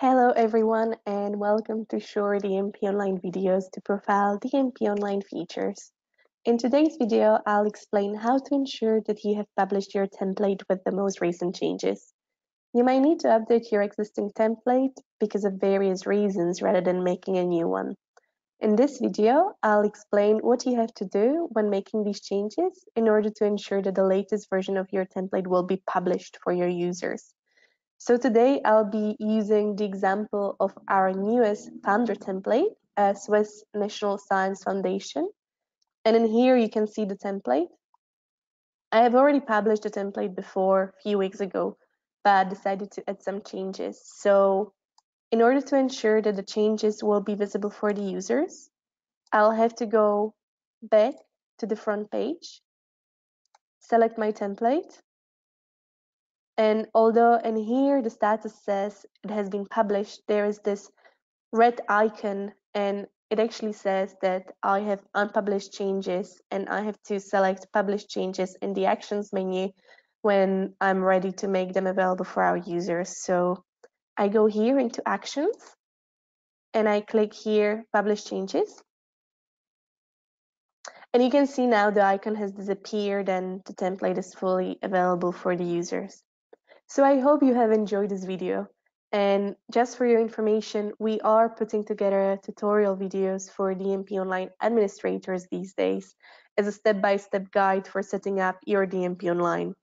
Hello everyone and welcome to Sure DMP Online videos to profile DMP Online features. In today's video, I'll explain how to ensure that you have published your template with the most recent changes. You might need to update your existing template because of various reasons rather than making a new one. In this video, I'll explain what you have to do when making these changes in order to ensure that the latest version of your template will be published for your users. So today I'll be using the example of our newest funder template, uh, Swiss National Science Foundation. And in here you can see the template. I have already published the template before a few weeks ago, but decided to add some changes. So in order to ensure that the changes will be visible for the users, I'll have to go back to the front page, select my template, and although in here the status says it has been published, there is this red icon and it actually says that I have unpublished changes and I have to select publish changes in the actions menu when I'm ready to make them available for our users. So I go here into actions and I click here publish changes. And you can see now the icon has disappeared and the template is fully available for the users. So I hope you have enjoyed this video. And just for your information, we are putting together tutorial videos for DMP Online administrators these days as a step-by-step -step guide for setting up your DMP Online.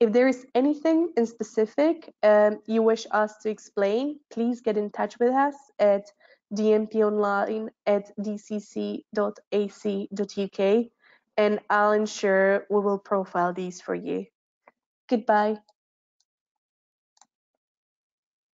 If there is anything in specific um, you wish us to explain, please get in touch with us at dmponline at dcc.ac.uk and I'll ensure we will profile these for you. Goodbye.